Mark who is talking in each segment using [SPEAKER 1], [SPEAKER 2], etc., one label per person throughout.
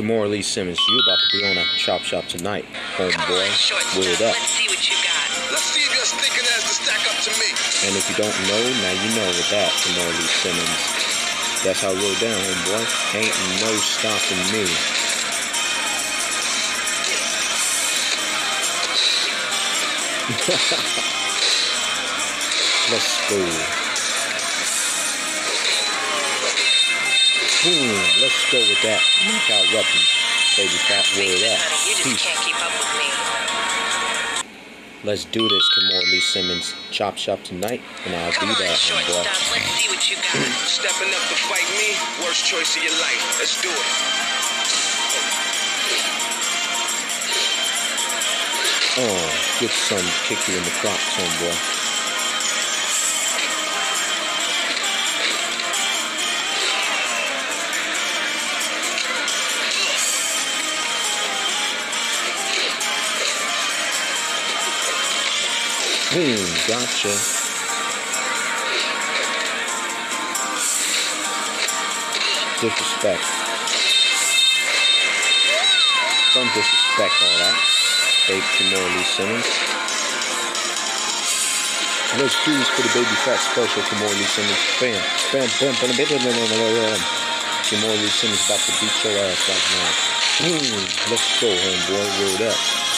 [SPEAKER 1] Kimora Lee Simmons, you about to be on a chop shop tonight, homeboy. Word up.
[SPEAKER 2] Let's see what you got.
[SPEAKER 3] Let's see if you're stinking ass to stack up to me.
[SPEAKER 1] And if you don't know, now you know with that, Kimora Lee Simmons. That's how I roll down, homeboy. Ain't no stopping me. Let's go. Boom. Let's go with that. Knockout weapons. Baby fat
[SPEAKER 2] Face
[SPEAKER 1] word
[SPEAKER 2] it,
[SPEAKER 1] up.
[SPEAKER 2] honey. You just
[SPEAKER 1] Peace.
[SPEAKER 2] can't keep up with me.
[SPEAKER 1] Let's do this, Kimora Lee Simmons. Chop shop tonight, and I'll
[SPEAKER 2] Come
[SPEAKER 1] be
[SPEAKER 2] on,
[SPEAKER 1] that, homeboy.
[SPEAKER 2] shortstop. Let's see what you got. Hmm.
[SPEAKER 3] Stepping up to fight me, worst choice of your life. Let's do it.
[SPEAKER 1] Oh, get some kick you in the crotch, homeboy. Boom, gotcha. Disrespect. Don't disrespect all that. Baby Kimora Lee Simmons. Let's do this for the baby fat special Kimora Lee Simmons. Bam, bam, bam, bam, bam, bam, bam, bam, bam. Lee Simmons about to beat your ass right now. Boom, let's go, homeboy. Word up.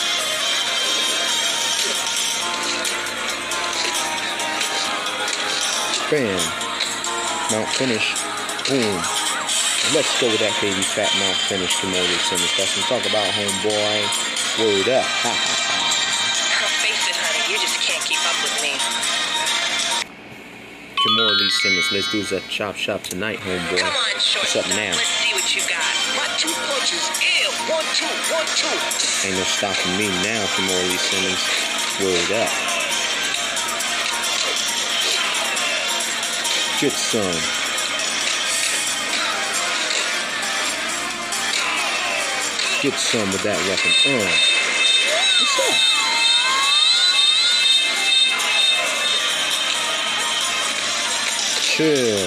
[SPEAKER 1] Bam. Mount finish. Boom. Let's go with that baby fat mount finish Lee Simmons. That's what talking about, homeboy. Word up. Ha, ha, ha.
[SPEAKER 2] Face it, honey. You just can't keep up with me.
[SPEAKER 1] Kimora Lee Simmons. Let's do that chop shop tonight, homeboy.
[SPEAKER 2] Come on,
[SPEAKER 1] What's
[SPEAKER 2] shortstop.
[SPEAKER 1] up now?
[SPEAKER 2] Let's see what you got.
[SPEAKER 3] My two punches, ill. One, two, one, two.
[SPEAKER 1] Ain't no stopping me now, Kimora Lee Simmons. Word up. Get some. Get some with that weapon. Uh. What's up? Chill.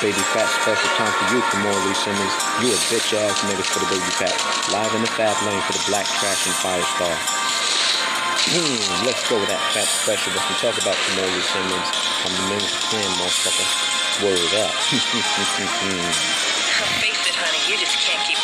[SPEAKER 1] Baby fat special time for you, Kimora Lee Simmons. You a bitch ass nigga for the baby fat. Live in the fat lane for the black trash and firestar. Hmm, let's go with that fat special. Let's talk about Lee Simmons. I'm the the plan, motherfucker. Word up.
[SPEAKER 2] Face it, honey. You just can't keep